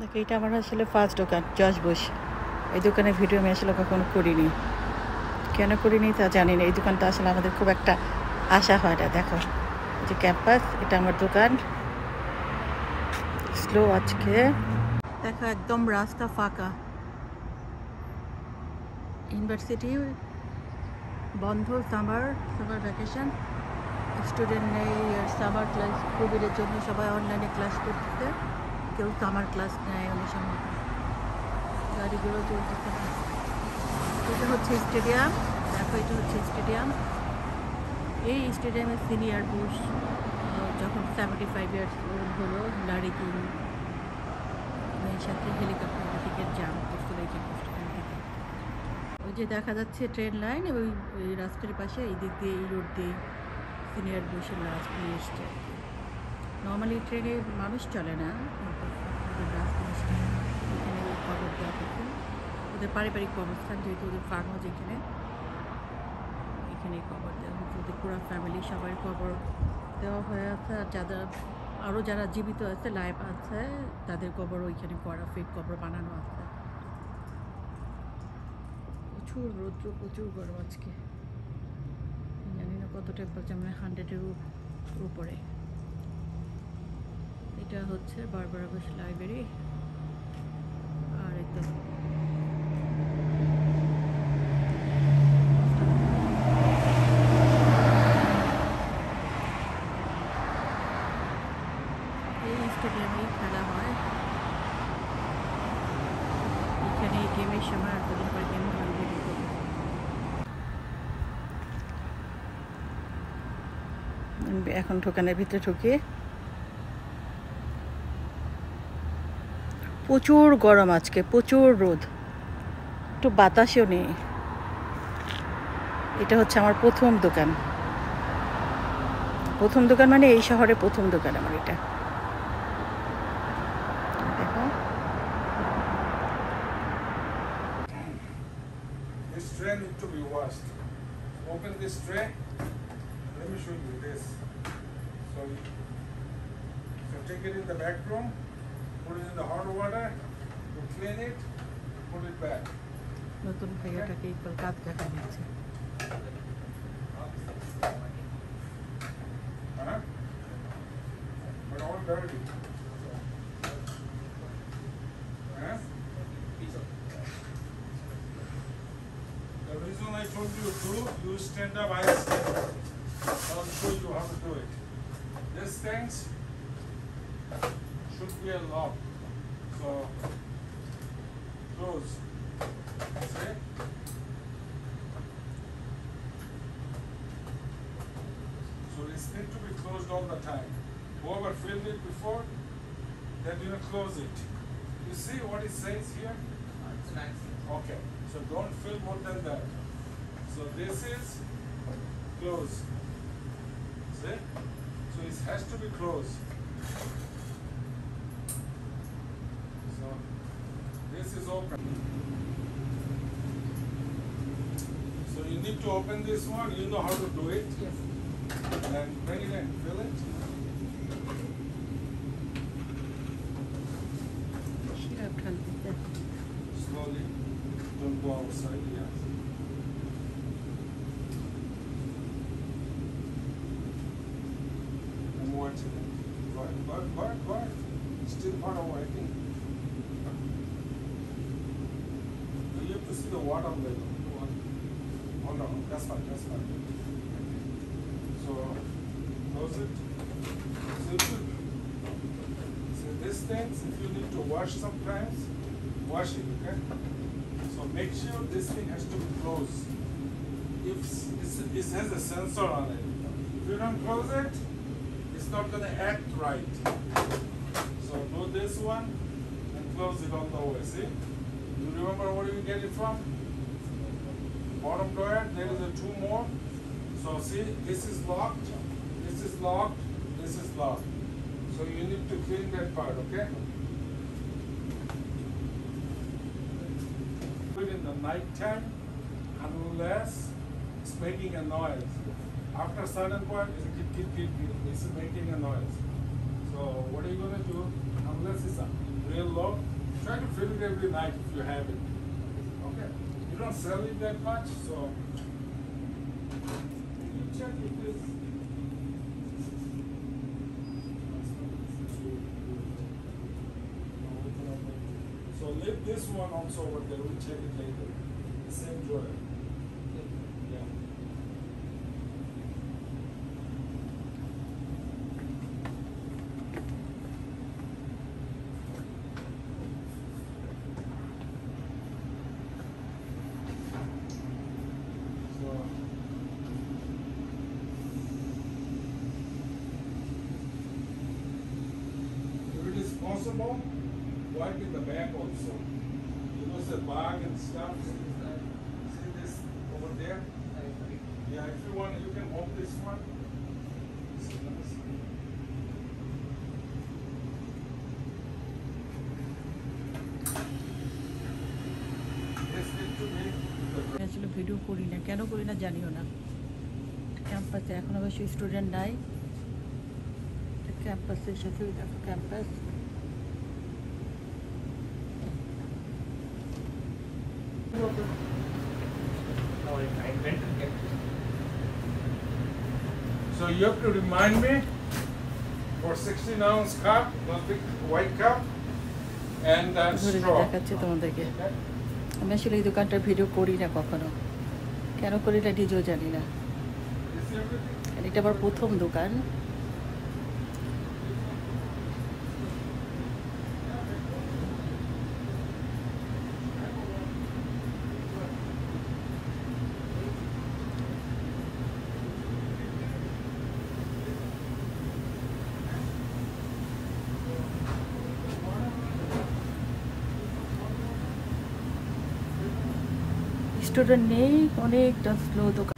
দেখো এটা আমার আসলে ফার্স্ট দোকান? জজ বুশ এই দোকানের ভিডিও আমি আসলে কখনো করিনি। কেন করিনি তা জানি না এই দোকানটা আসলে আমাদের খুব একটা আশা হয় না। দেখো যে ক্যাম্পাস, এটা আমার দোকান। স্লো আজকে। দেখো, একদম রাস্তা ফাঁকা। ইউনিভার্সিটি বন্ধ সামার সামার ভ্যাকেশন স্টুডেন্ট নেই সামার ক্লাস কোভিডের জন্য সবাই অনলাইনে ক্লাস করতেছে কেউ তো আমার ক্লাস নেয় অনেক সময় গাড়িগুলো চলতেছে। না এটা হচ্ছে স্টেডিয়াম দেখো এটা হচ্ছে স্টেডিয়াম এই স্টেডিয়ামে সিনিয়র বুশ যখন সেভেন্টি ফাইভ ইয়ার্স ওল্ড হলো লারি কিং সাথে হেলিকপ্টার টিকিট জাম করছিল, এই থেকে ওই যে দেখা যাচ্ছে ট্রেন লাইন ওই ওই রাস্তার পাশে, এই দিক দিয়ে, এই রোড দিয়ে সিনিয়র বুশের লাস্ট নিয়ে এসছে। নর্মালি ট্রেনে মানুষ চলে না। খবর দেওয়া হচ্ছে ওদের পারিবারিক কর্মস্থান যেহেতু ওদের ফার্ম হাউস এখানে এখানে খবর দেওয়া হচ্ছে ওদের পুরো ফ্যামিলি সবাই খবর দেওয়া হয়ে আছে। আর যারা আরও যারা জীবিত আছে লাইফ আছে, তাদের কবর ওইখানে করা ফিট কবর বানানো আছে। প্রচুর রৌদ্র, প্রচুর গরম আজকে। জানি না কত টেম্পারেচার মানে হান্ড্রেডের উপরে। এটা হচ্ছে বারবার বুশ লাইব্রেরি আর স্টেডিয়ামেই খেলা হয়। এখানে গেমের সময় আর গেম এখন ঢোকানের ভিতরে ঢুকে প্রচুর গরম আজকে, প্রচুর রোদ। একটু বাতাসও নেই। এটা হচ্ছে আমার প্রথম দোকান। প্রথম দোকান মানে এই শহরে প্রথম দোকান আমার এটা। put it in the hot water, you clean it, put it back. নতুন ভাইয়াটাকে একবার কাজ দেখা দিচ্ছে Uh-huh. But all dirty. Huh? The reason I told you to, you stand up, I stand up. I'll show you how to do it. This things should be a lock. So, close. See? So it's need to be closed all the time. Whoever filled it before, then you close it. You see what it says here? Okay, so don't fill more than that. So this is closed. See? So it has to be closed. so So you need to open this one, you know how to do it. Yes. And bring it in, fill it. Slowly, don't go outside, yeah. I'm watching it. Bark, bark, bark, bark. Still far away, I think. Water level. Oh no, that's fine, that's fine. So, close it. If so this things, if you need to wash sometimes, wash it, okay? So make sure this thing has to be closed. If it has a sensor on it, if you don't close it, it's not gonna act right. So do this one and close it all the way, see? You get it from? Bottom drawer, there is a two more. So see, this is locked, this is locked, this is locked. So you need to clean that part, okay? Put in the night time, unless it's making a noise. After a certain point, it's git, git, git, git, it's making a noise. So what are you gonna do? Unless it's uh, real low, try to fill it every night if you have it. Okay. You don't sell it that much, so you check if this. So leave this one also over there. We'll check it later. The same drawer. possible, wipe in the back also. You know, the bag and stuff. See this over there? Yeah, if you want, you can hold this one. See, let me see. This need to be the আসলে video করি না কেন করি না জানিও না ক্যাম্পাসে এখন অবশ্য স্টুডেন্ট নাই ক্যাম্পাসের সাথে ওই দেখো campus So you have to remind me for 16 ounce cup, those big white cup, and uh, straw. তোমাদেরকে? আমি আসলে এই দোকানটার ভিডিও করি না কখনো কেন করি না নিজেও জানি না এটা আমার প্রথম দোকান স্টুডেন্ট নেই অনেকটা স্লো দোকান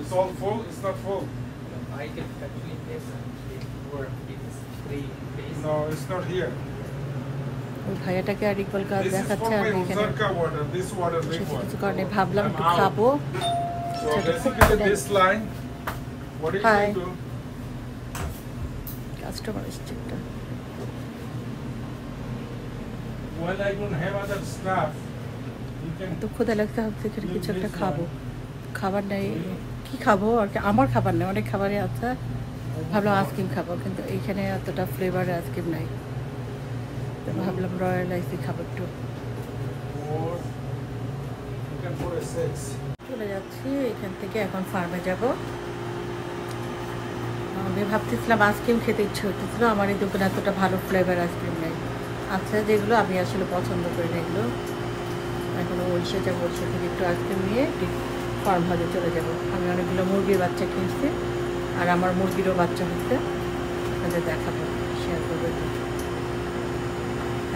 It's all full? It's not full. I can actually place it where it is free place. No, it's not here. ভাইয়াটাকে আর ইকবাল কাজ দেখাচ্ছে আমি এখানে কিছু কারণে ভাবলাম একটু খাব So সেটা খুব basically করে- this line, what do you Hi. do? Customer এসছে একটা When I don't have other stuff, you can. তো ক্ষুদা লাগতে হচ্ছে এখানে কিছু একটা খাব। খাবার নেই। কি খাব? আর কি আমার খাবার নেই অনেক খাবারই আছে। ভাবলাম আইসক্রিম খাব কিন্তু এইখানে এতটা ফ্লেভারের আইসক্রিম নাই। তো ভাবলাম রয়্যাল আইসি খাব একটু. চলে যাচ্ছি এখান থেকে এখন ফার্মে যাব। আমি ভাবতেছিলাম আইসক্রিম খেতে ইচ্ছে হতেছিল আমার এই দোকানে এতটা ভালো ফ্লেভার আইসক্রিম নেই। আচ্ছা যেগুলো আমি আসলে পছন্দ করি না এগুলো। এখন ওলসে যাব ওলসে থেকে একটু আইসক্রিম নিয়ে ফার্ম হাজে চলে যাব। আমি অনেকগুলো মুরগির বাচ্চা কিনছি, আর আমার মুরগিরও বাচ্চা হচ্ছে। আপনাদের দেখাবো শেয়ার করব। একটু।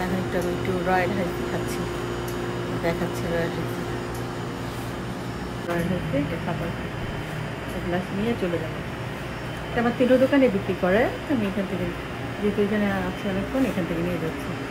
এখন একটু আমি একটু রয়্যাল হাইসি খাচ্ছি। দেখাচ্ছি রয়্যাল হাইসি রয়্যাল হাইসি খাবার গ্লাস নিয়ে চলে যাব। আমার তিনটো দোকানে বিক্রি করে, আমি এখান থেকে যেহেতু এখানে আছে অনেকক্ষণ এখান থেকে নিয়ে যাচ্ছি।